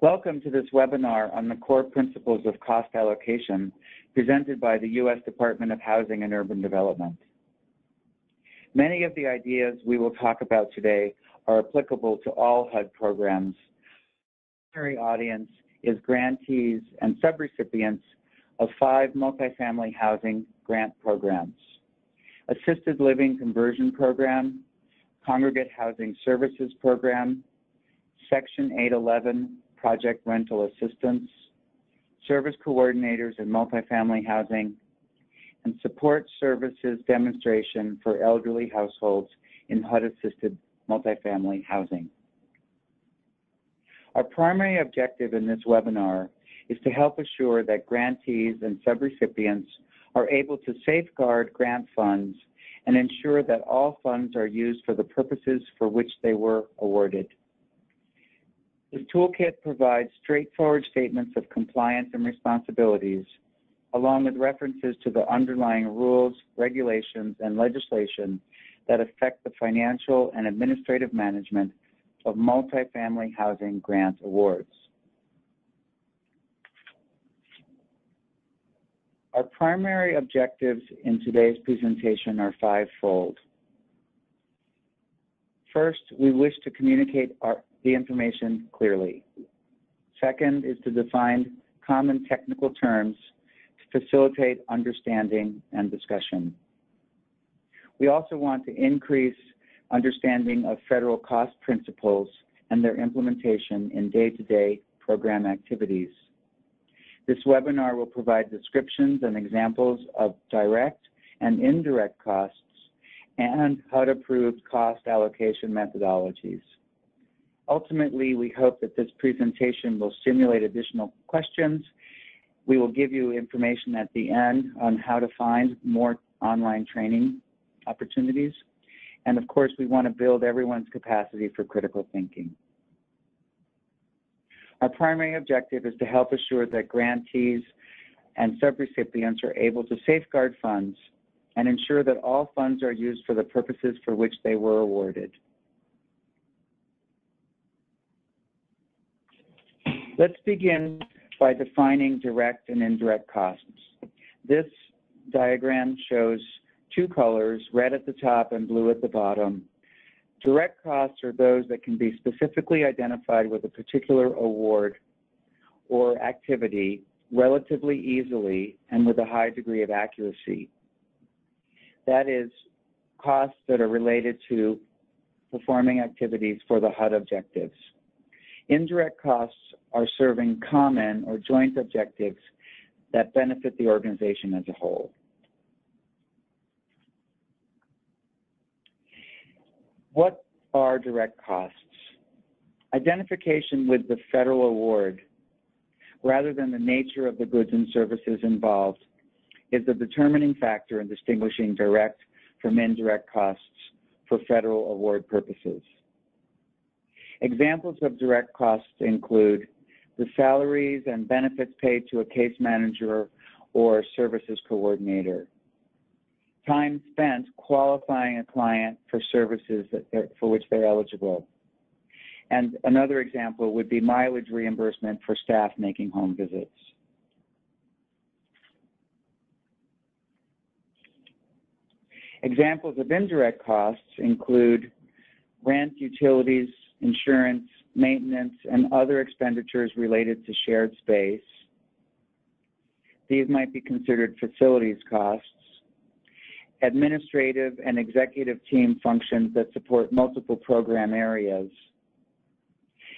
Welcome to this webinar on the core principles of cost allocation presented by the U.S. Department of Housing and Urban Development. Many of the ideas we will talk about today are applicable to all HUD programs. Primary audience is grantees and subrecipients of five multifamily housing grant programs. Assisted Living Conversion Program, Congregate Housing Services Program, Section 811 Project Rental Assistance, Service Coordinators in Multifamily Housing, and Support Services Demonstration for Elderly Households in HUD-Assisted Multifamily Housing. Our primary objective in this webinar is to help assure that grantees and subrecipients are able to safeguard grant funds and ensure that all funds are used for the purposes for which they were awarded. This toolkit provides straightforward statements of compliance and responsibilities, along with references to the underlying rules, regulations, and legislation that affect the financial and administrative management of multifamily housing grant awards. Our primary objectives in today's presentation are fivefold. First, we wish to communicate our, the information clearly. Second is to define common technical terms to facilitate understanding and discussion. We also want to increase understanding of federal cost principles and their implementation in day-to-day -day program activities. This webinar will provide descriptions and examples of direct and indirect costs and HUD-approved cost allocation methodologies. Ultimately, we hope that this presentation will stimulate additional questions. We will give you information at the end on how to find more online training opportunities. And of course, we want to build everyone's capacity for critical thinking. Our primary objective is to help assure that grantees and subrecipients are able to safeguard funds and ensure that all funds are used for the purposes for which they were awarded. Let's begin by defining direct and indirect costs. This diagram shows two colors, red at the top and blue at the bottom, Direct costs are those that can be specifically identified with a particular award or activity relatively easily and with a high degree of accuracy. That is, costs that are related to performing activities for the HUD objectives. Indirect costs are serving common or joint objectives that benefit the organization as a whole. What are direct costs? Identification with the federal award, rather than the nature of the goods and services involved, is the determining factor in distinguishing direct from indirect costs for federal award purposes. Examples of direct costs include the salaries and benefits paid to a case manager or services coordinator, time spent qualifying a client for services for which they're eligible. And another example would be mileage reimbursement for staff making home visits. Examples of indirect costs include rent, utilities, insurance, maintenance, and other expenditures related to shared space. These might be considered facilities costs administrative and executive team functions that support multiple program areas.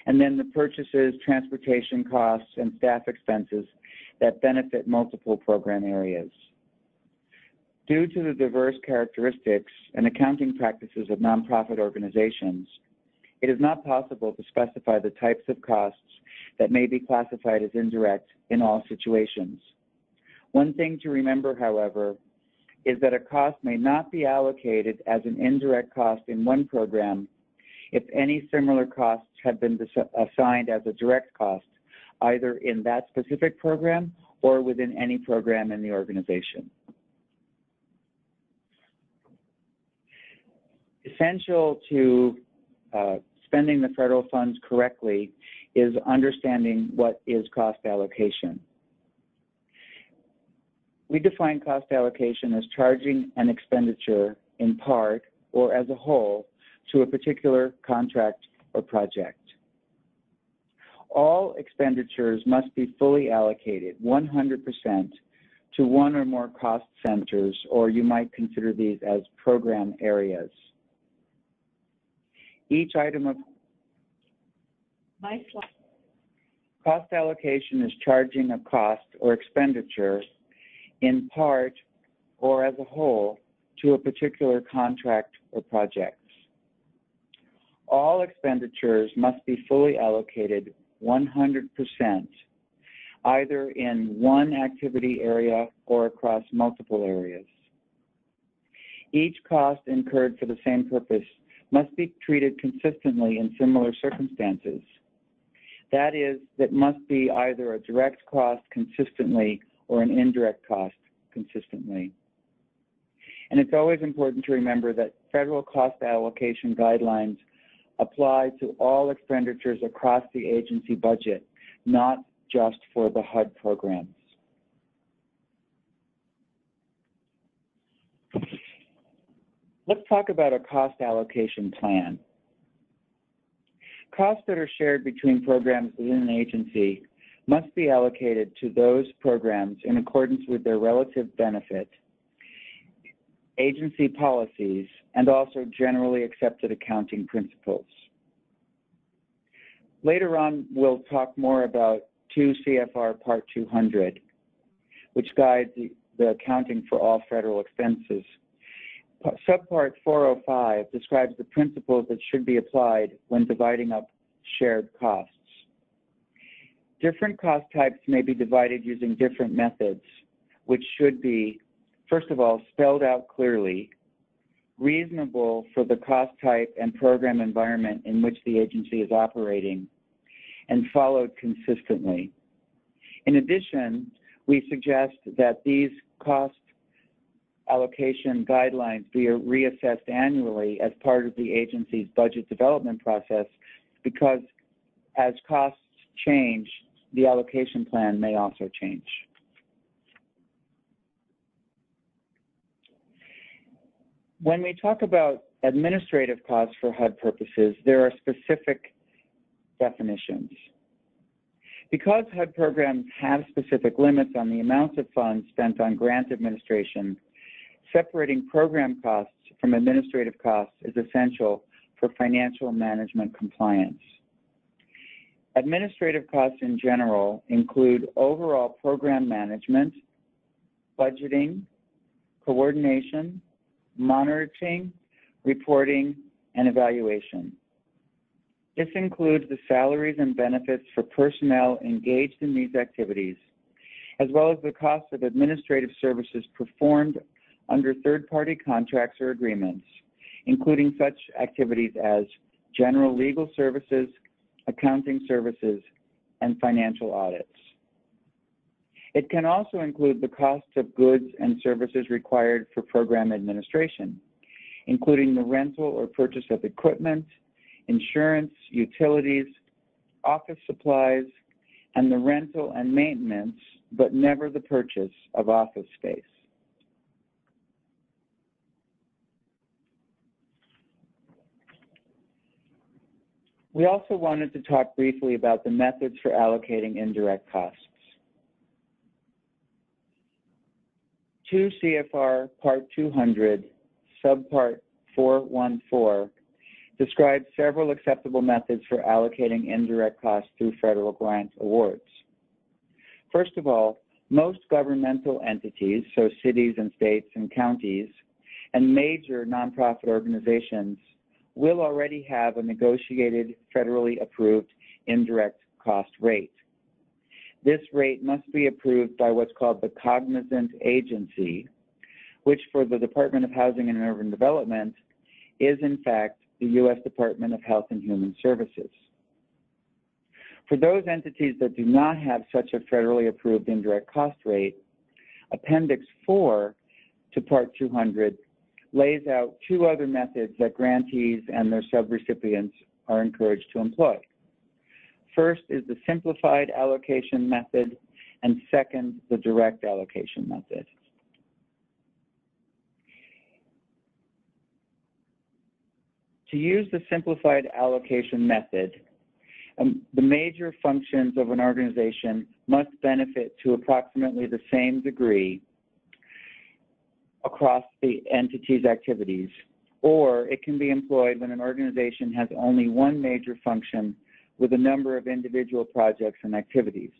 And then the purchases, transportation costs, and staff expenses that benefit multiple program areas. Due to the diverse characteristics and accounting practices of nonprofit organizations, it is not possible to specify the types of costs that may be classified as indirect in all situations. One thing to remember, however, is that a cost may not be allocated as an indirect cost in one program if any similar costs have been assigned as a direct cost, either in that specific program or within any program in the organization. Essential to uh, spending the federal funds correctly is understanding what is cost allocation. We define cost allocation as charging an expenditure in part or as a whole to a particular contract or project. All expenditures must be fully allocated 100% to one or more cost centers, or you might consider these as program areas. Each item of My slide. cost allocation is charging a cost or expenditure in part or as a whole to a particular contract or project. All expenditures must be fully allocated 100%, either in one activity area or across multiple areas. Each cost incurred for the same purpose must be treated consistently in similar circumstances. That is, that must be either a direct cost consistently or an indirect cost consistently. And it's always important to remember that federal cost allocation guidelines apply to all expenditures across the agency budget, not just for the HUD programs. Let's talk about a cost allocation plan. Costs that are shared between programs within an agency must be allocated to those programs in accordance with their relative benefit, agency policies, and also generally accepted accounting principles. Later on, we'll talk more about 2 CFR Part 200, which guides the, the accounting for all federal expenses. Subpart 405 describes the principles that should be applied when dividing up shared costs. Different cost types may be divided using different methods, which should be, first of all, spelled out clearly, reasonable for the cost type and program environment in which the agency is operating, and followed consistently. In addition, we suggest that these cost allocation guidelines be reassessed annually as part of the agency's budget development process because as costs change, the allocation plan may also change. When we talk about administrative costs for HUD purposes, there are specific definitions. Because HUD programs have specific limits on the amounts of funds spent on grant administration, separating program costs from administrative costs is essential for financial management compliance. Administrative costs in general include overall program management, budgeting, coordination, monitoring, reporting, and evaluation. This includes the salaries and benefits for personnel engaged in these activities, as well as the cost of administrative services performed under third-party contracts or agreements, including such activities as general legal services, accounting services, and financial audits. It can also include the cost of goods and services required for program administration, including the rental or purchase of equipment, insurance, utilities, office supplies, and the rental and maintenance, but never the purchase of office space. We also wanted to talk briefly about the methods for allocating indirect costs. 2 CFR Part 200, Subpart 414 describes several acceptable methods for allocating indirect costs through federal grant awards. First of all, most governmental entities, so cities and states and counties, and major nonprofit organizations will already have a negotiated federally approved indirect cost rate. This rate must be approved by what's called the cognizant agency, which for the Department of Housing and Urban Development is in fact the U.S. Department of Health and Human Services. For those entities that do not have such a federally approved indirect cost rate, Appendix 4 to Part 200 lays out two other methods that grantees and their subrecipients are encouraged to employ. First is the simplified allocation method, and second, the direct allocation method. To use the simplified allocation method, um, the major functions of an organization must benefit to approximately the same degree across the entity's activities, or it can be employed when an organization has only one major function with a number of individual projects and activities.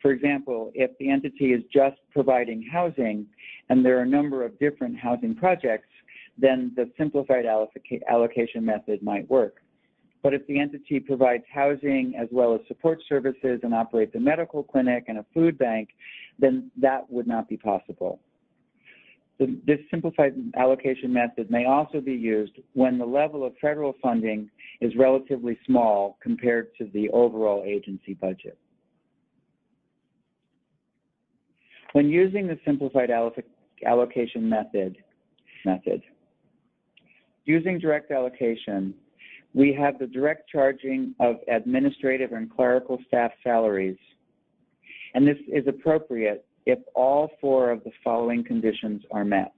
For example, if the entity is just providing housing and there are a number of different housing projects, then the simplified allocation method might work. But if the entity provides housing as well as support services and operates a medical clinic and a food bank, then that would not be possible. The, this simplified allocation method may also be used when the level of federal funding is relatively small compared to the overall agency budget. When using the simplified allocation method, method, using direct allocation, we have the direct charging of administrative and clerical staff salaries. And this is appropriate if all four of the following conditions are met.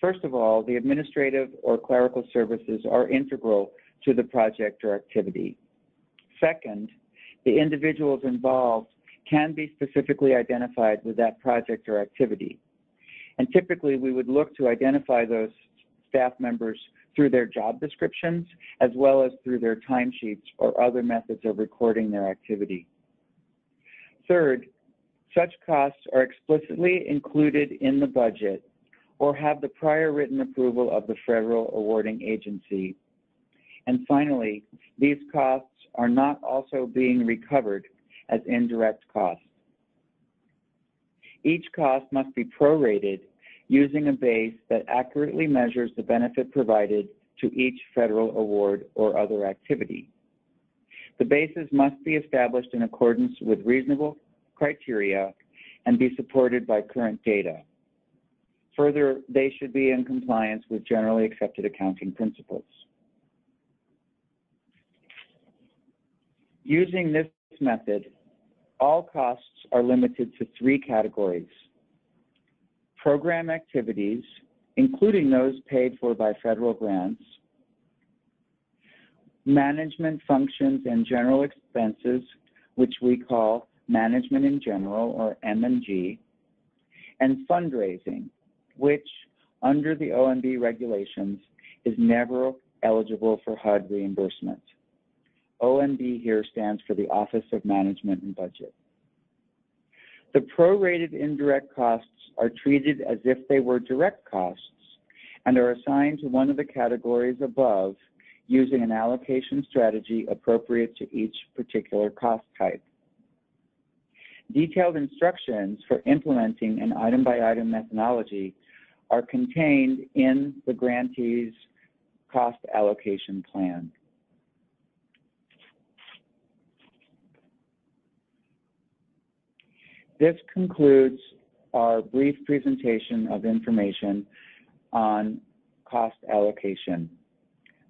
First of all, the administrative or clerical services are integral to the project or activity. Second, the individuals involved can be specifically identified with that project or activity. And typically, we would look to identify those staff members through their job descriptions as well as through their timesheets or other methods of recording their activity. Third, such costs are explicitly included in the budget or have the prior written approval of the federal awarding agency. And finally, these costs are not also being recovered as indirect costs. Each cost must be prorated using a base that accurately measures the benefit provided to each federal award or other activity. The bases must be established in accordance with reasonable criteria and be supported by current data. Further, they should be in compliance with generally accepted accounting principles. Using this method, all costs are limited to three categories. Program activities, including those paid for by federal grants, management functions and general expenses, which we call management in general or M&G, and fundraising, which under the OMB regulations is never eligible for HUD reimbursement. OMB here stands for the Office of Management and Budget. The prorated indirect costs are treated as if they were direct costs and are assigned to one of the categories above using an allocation strategy appropriate to each particular cost type. Detailed instructions for implementing an item-by-item -item methodology are contained in the grantee's cost allocation plan. This concludes our brief presentation of information on cost allocation.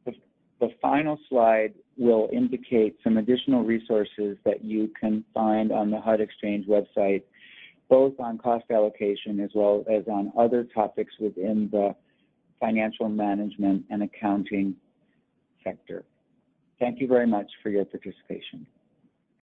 The, the, final slide will indicate some additional resources that you can find on the HUD Exchange website, both on cost allocation as well as on other topics within the financial management and accounting sector. Thank you very much for your participation.